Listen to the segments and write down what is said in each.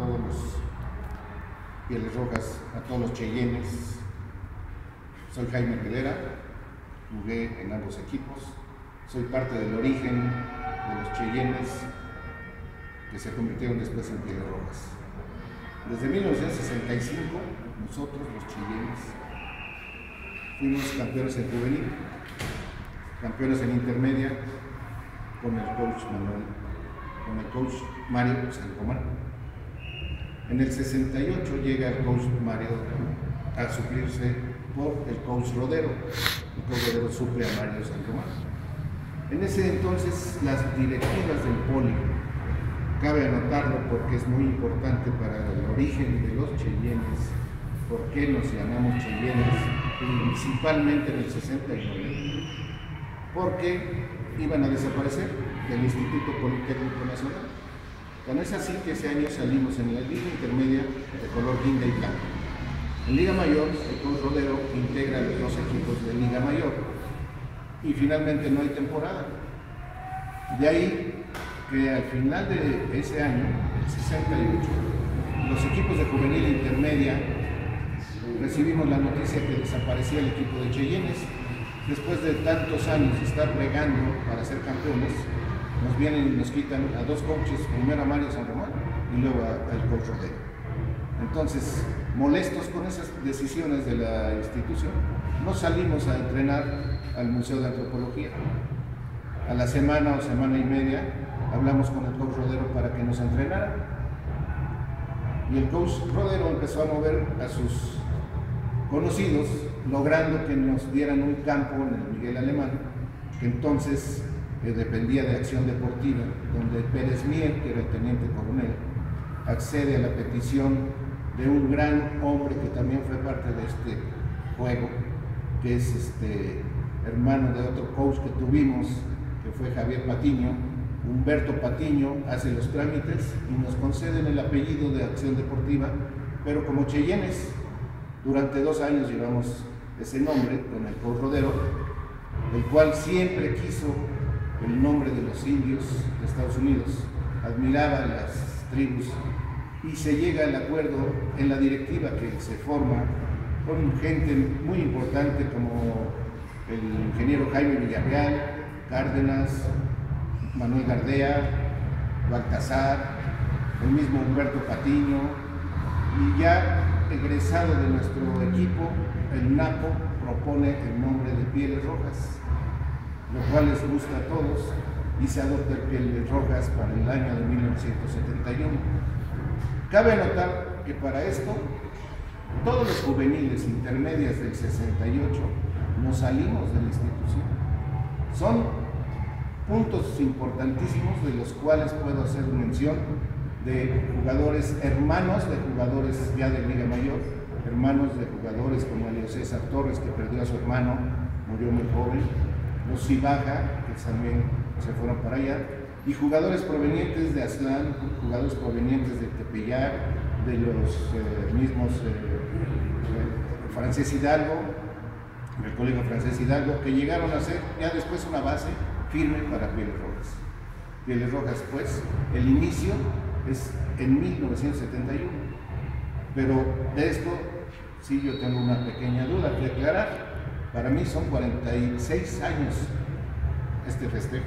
Todos los pieles rojas, a todos los cheyennes. Soy Jaime Pedera, jugué en ambos equipos. Soy parte del origen de los cheyennes que se convirtieron después en pieles rojas. Desde 1965, nosotros los cheyennes fuimos campeones en juvenil, campeones en intermedia con el coach Manuel, con el coach Mario San Román. En el 68 llega el coach Mario a suplirse por el coach Rodero. El coach Rodero suple a Mario San. En ese entonces las directivas del poli, cabe anotarlo porque es muy importante para el origen de los cheyennes, por qué nos llamamos cheyennes, principalmente en el 69, porque iban a desaparecer del Instituto Politécnico Nacional. Tan es así que ese año salimos en la Liga Intermedia de color guinda y blanco. En Liga Mayor, el Cruz Rodero integra los dos equipos de Liga Mayor y finalmente no hay temporada. De ahí que al final de ese año, el 68, los equipos de juvenil intermedia recibimos la noticia que desaparecía el equipo de Cheyennes. Después de tantos años estar regando para ser campeones, nos vienen y nos quitan a dos coaches, primero a Mario San Román y luego al coach Rodero. Entonces, molestos con esas decisiones de la institución, nos salimos a entrenar al Museo de Antropología. A la semana o semana y media hablamos con el coach Rodero para que nos entrenara. Y el coach Rodero empezó a mover a sus conocidos, logrando que nos dieran un campo en el Miguel Alemán, que entonces eh, dependía de Acción Deportiva, donde Pérez Miel, que era el teniente coronel, accede a la petición de un gran hombre que también fue parte de este juego, que es este hermano de otro coach que tuvimos, que fue Javier Patiño. Humberto Patiño hace los trámites y nos conceden el apellido de Acción Deportiva, pero como Cheyennes, durante dos años llevamos ese nombre con el coach Rodero, el cual siempre quiso el nombre de los indios de Estados Unidos, admiraba las tribus y se llega al acuerdo en la directiva que se forma con gente muy importante como el ingeniero Jaime Villarreal, Cárdenas, Manuel Gardea, Baltasar, el mismo Humberto Patiño y ya egresado de nuestro equipo, el NAPO propone el nombre de Pieles Rojas lo cual les gusta a todos y se adopta el Pieles Rojas para el año de 1971. Cabe notar que para esto, todos los juveniles intermedias del 68 nos salimos de la institución. Son puntos importantísimos de los cuales puedo hacer mención de jugadores, hermanos de jugadores ya de Liga Mayor, hermanos de jugadores como Elio César Torres, que perdió a su hermano, murió muy joven, los Cibaja, que también se fueron para allá, y jugadores provenientes de Aztlán, jugadores provenientes de Tepeyac, de los eh, mismos eh, Francés Hidalgo, del Colegio Francés Hidalgo, que llegaron a ser ya después una base firme para Pieles Rojas. Pieles Rojas, pues, el inicio es en 1971. Pero de esto sí yo tengo una pequeña duda que aclarar. Para mí son 46 años este festejo,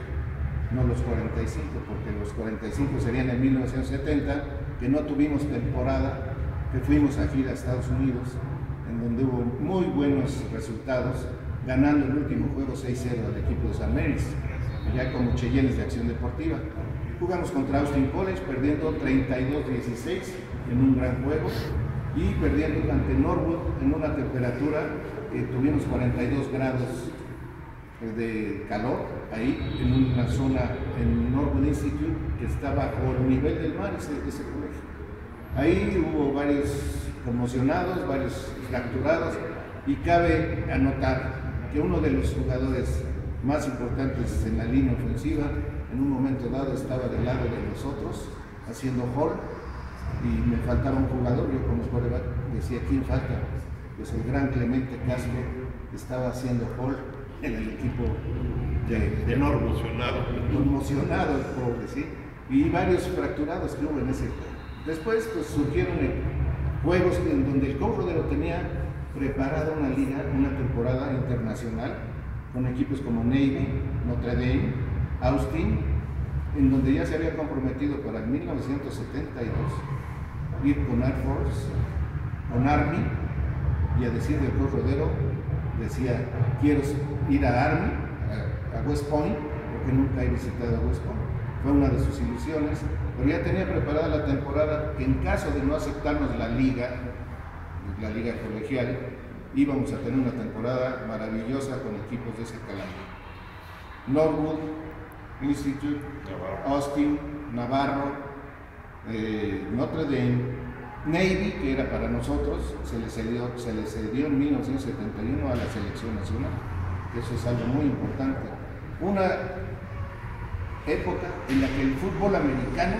no los 45, porque los 45 serían en 1970, que no tuvimos temporada, que fuimos a gira a Estados Unidos, en donde hubo muy buenos resultados, ganando el último juego 6-0 al equipo de San Mary's, ya como Cheyennes de Acción Deportiva. Jugamos contra Austin College, perdiendo 32-16 en un gran juego y perdiendo ante Norwood en una temperatura tuvimos 42 grados de calor ahí en una zona en Norwood Institute que está bajo el nivel del mar ese, ese colegio. Ahí hubo varios conmocionados, varios fracturados y cabe anotar que uno de los jugadores más importantes en la línea ofensiva en un momento dado estaba del lado de nosotros haciendo hall y me faltaba un jugador, yo como quarterback decía, ¿quién falta? Pues el gran Clemente Castro estaba haciendo hall en el equipo de, de Norwood. Emocionado. Conmocionado el pobre, ¿sí? y varios fracturados que hubo en ese juego. Después pues, surgieron juegos en donde el Coach Rodero tenía preparada una liga, una temporada internacional con equipos como Navy, Notre Dame, Austin, en donde ya se había comprometido para 1972 ir con Air Force, con Army, y a decir del Coach Rodero, decía, quiero ir a Army, a West Point, porque nunca he visitado a West Point. Fue una de sus ilusiones, pero ya tenía preparada la temporada que en caso de no aceptarnos la liga, la liga colegial, íbamos a tener una temporada maravillosa con equipos de ese calaño. Norwood, Institute, Austin, Navarro, eh, Notre Dame, Navy, que era para nosotros, se le, cedió, se le cedió en 1971 a la selección nacional, eso es algo muy importante. Una época en la que el fútbol americano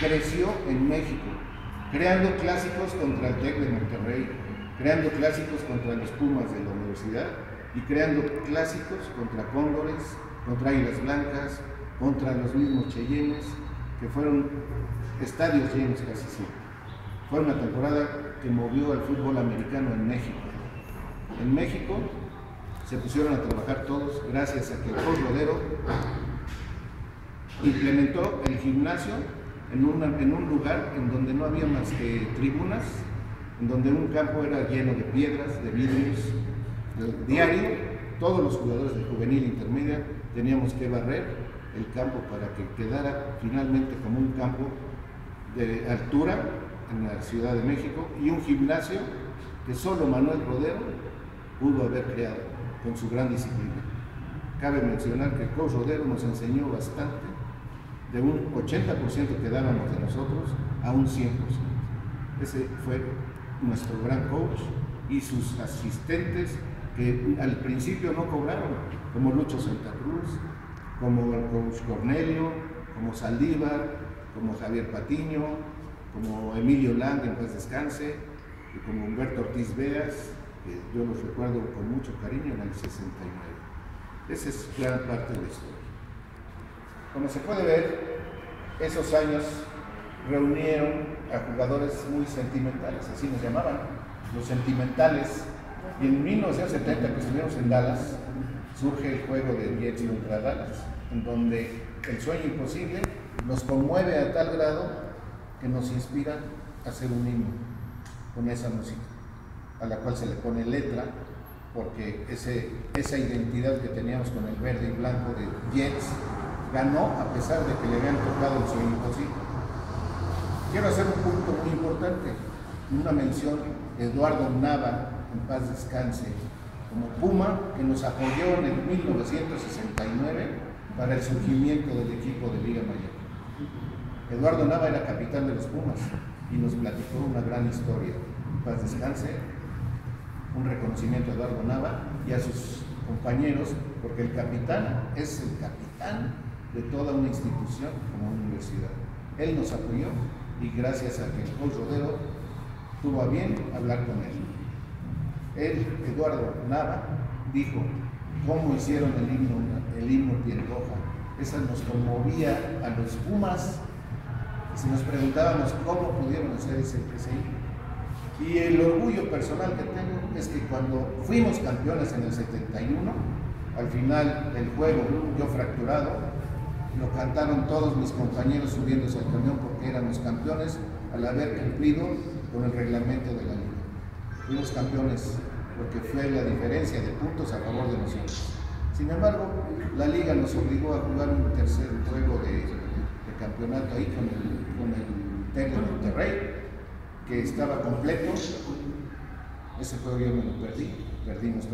creció en México, creando clásicos contra el TEC de Monterrey, creando clásicos contra los Pumas de la universidad y creando clásicos contra Cóndores, contra Águilas Blancas, contra los mismos Cheyennes, que fueron estadios llenos casi siempre. Fue una temporada que movió al fútbol americano en México. En México se pusieron a trabajar todos gracias a que el Rodero implementó el gimnasio en, un lugar en donde no había más que tribunas, en donde un campo era lleno de piedras, de vidrios. Diario, todos los jugadores de juvenil intermedia teníamos que barrer el campo para que quedara finalmente como un campo de altura en la Ciudad de México y un gimnasio que solo Manuel Rodero pudo haber creado con su gran disciplina. Cabe mencionar que el coach Rodero nos enseñó bastante, de un 80% que dábamos de nosotros a un 100%. Ese fue nuestro gran coach y sus asistentes que al principio no cobraron, como Lucho Santa Cruz, como el coach Cornelio, como Saldívar, como Javier Patiño, como Emilio Lang, en paz descanse, y como Humberto Ortiz Veas, que yo los recuerdo con mucho cariño en el 69. Esa es gran parte de la historia. Como se puede ver, esos años reunieron a jugadores muy sentimentales, así nos llamaban, los sentimentales. Y en 1970, que estuvimos en Dallas, surge el juego de Jets contra Dallas, en donde el sueño imposible nos conmueve a tal grado que nos inspira a hacer un himno con esa música, a la cual se le pone letra, porque ese, esa identidad que teníamos con el verde y blanco de Jets ganó a pesar de que le habían tocado el sueño imposible. Quiero hacer un punto muy importante, una mención Eduardo Nava, en paz descanse, como Puma, que nos apoyó en el 1969 para el surgimiento del equipo de Liga Mayor. Eduardo Nava era capitán de los Pumas y nos platicó una gran historia. Paz descanse, un reconocimiento a Eduardo Nava y a sus compañeros, porque el capitán es el capitán de toda una institución como una universidad. Él nos apoyó y gracias a que el coach Rodero tuvo a bien hablar con él. Él, Eduardo Nava, dijo cómo hicieron el himno, el himno. Esa nos conmovía a los Pumas si nos preguntábamos cómo pudieron hacer ese, himno. Y el orgullo personal que tengo es que cuando fuimos campeones en el 71, al final del juego, yo fracturado, lo cantaron todos mis compañeros subiéndose al camión porque éramos campeones al haber cumplido con el reglamento de la liga. Fuimos campeones porque fue la diferencia de puntos a favor de nosotros. Sin embargo, la liga nos obligó a jugar un tercer juego de campeonato ahí con el, con el TEC de Monterrey, que estaba completo. Ese juego yo me lo perdí, perdimos 35-20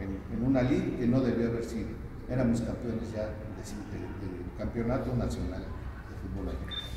en, en, una liga que no debió haber sido. Éramos campeones ya del de, campeonato nacional de fútbol americano.